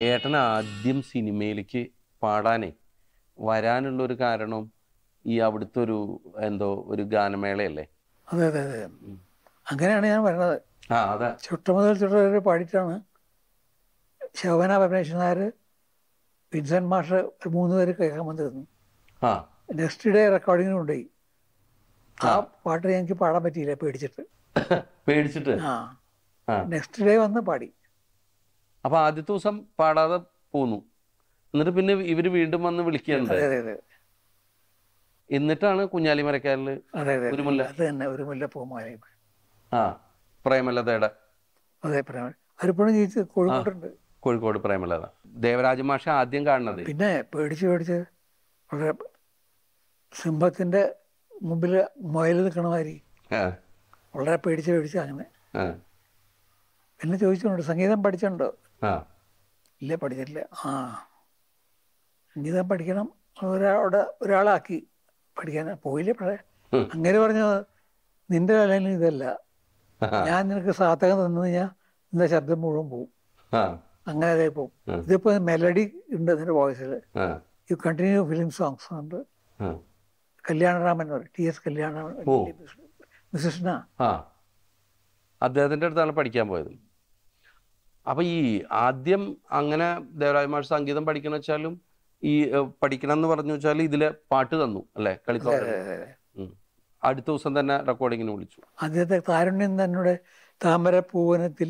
ഏട്ടൻ ആദ്യം സിനിമയിലേക്ക് പാടാനേ വരാനുള്ള ഒരു കാരണം ഈ അവിടുത്തെ ഒരു എന്തോ ഒരു ഗാനമേളയല്ലേ? അതെ അതെ അതെ. അങ്ങനെയാണ് ഞാൻ വരുന്നത് ആ അതെ. ചുട്ട മുതൽ ചുട്ട വരെ പാടിയിട്ടാണ് ശോഭന പരമേശ്വരൻ നായർ വിൻസെന്റ് മാഷ് ഒരു മൂന്ന് പേര് കേൾക്കാൻ വന്നിരുന്നു. നെക്സ്റ്റ് ഡേ റെക്കോർഡിങ്ങിന് കൊണ്ടുപോയി ആ പാട്ട് എനിക്ക് പാടാൻ പറ്റിയില്ല പേടിച്ചിട്ട്. പേടിച്ചിട്ട്? ആ. നെക്സ്റ്റ് ഡേ വന്ന് പാടി. അപ്പൊ ആദ്യത്തെ ദിവസം പാടാതെ പോന്നു. എന്നിട്ട് പിന്നെ ഇവർ വീണ്ടും വന്ന് വിളിക്കുന്നത് എന്നിട്ടാണ് കുഞ്ഞാലി പൂമാല. ആ പ്രേമലതയുടെ അതെ കോഴിക്കോട് പ്രേമലത. ദേവരാജ മാഷ ആദ്യം കാണുന്നത്. പിന്നെ പേടിച്ച് പേടിച്ച് വളരെ സിംഹത്തിന്റെ മുമ്പിൽ മുയൽ നിൽക്കണ മാതിരി വളരെ പേടിച്ച് പേടിച്ച് അങ്ങനെ. പിന്നെ ചോദിച്ചിട്ടുണ്ട് സംഗീതം പഠിച്ചിട്ടുണ്ടോ? ഇല്ല പഠിച്ചിട്ടില്ല. ആ. സംഗീതം പഠിക്കണം. ഒരാളുടെ ഒരാളാക്കി പഠിക്കാൻ പോയില്ലേ പഴയ അങ്ങനെ പറഞ്ഞത് നിന്റെ കാലം ഇതല്ല. ഞാൻ നിനക്ക് സാധകം തന്നു കഴിഞ്ഞാൽ നിന്റെ ശബ്ദം മുഴുവൻ പോവും. അങ്ങനെ അതേ പോവും. ഇതിപ്പോ മെലഡി ഉണ്ട് നിന്റെ വോയിസിൽ യു കണ്ടിന്യൂ ഫിലിം സോങ്സ് ഉണ്ട്. കല്യാണരാമൻ ടി എസ് കല്യാണരാമൻ ആ. അദ്ദേഹത്തിന്റെ അടുത്താണ് പഠിക്കാൻ പോയത്. അപ്പൊ ഈ ആദ്യം അങ്ങനെ ദേവരാജമാർ സംഗീതം പഠിക്കണം വെച്ചാലും ഈ പഠിക്കണം എന്ന് പറഞ്ഞു വെച്ചാൽ ഇതിലെ പാട്ട് തന്നു അല്ലെ? കളിത്തോട്ടം ഉം. അടുത്ത ദിവസം തന്നെ റെക്കോർഡിങ്ങിന് വിളിച്ചു. അദ്ദേഹത്തെ താരുണ്യം തന്നെ താമര പൂവനത്തിൽ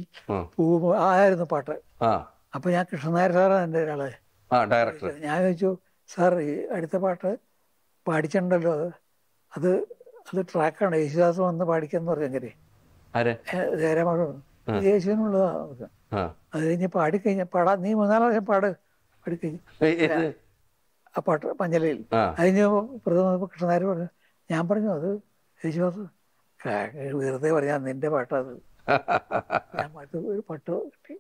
പൂവ് ആയിരുന്നു പാട്ട്. അപ്പൊ അപ്പോൾ ഞാൻ കൃഷ്ണനായർ സാറാണ് എന്റെ ഒരാളെ. ആ ഡയറക്ടർ ഞാൻ ചോദിച്ചു സാർ ഈ അടുത്ത പാട്ട് പാടിച്ചിട്ടുണ്ടല്ലോ അത് അത് അത് ട്രാക്കാണ് യേശുദാസ് വന്ന് പാടിക്കാന്ന് പറഞ്ഞു അങ്ങനെ ആ. അത് കഴിഞ്ഞ് പാടിക്കഴിഞ്ഞ പാടാ. നീ മൂന്നാൽ പ്രാവശ്യം പാട്. പാടിക്കഴിഞ്ഞു. ആ പാട്ട് പഞ്ചലയിൽ ആ. അതിന് പ്രഥമ കൃഷ്ണനാര് പറഞ്ഞു ഞാൻ പറഞ്ഞു അത് യേശുദാസ് വെറുതെ പറഞ്ഞാൽ നിന്റെ പാട്ടത് ഞാൻ പാട്ട് ഒരു പാട്ട് കിട്ടി.